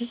Vale.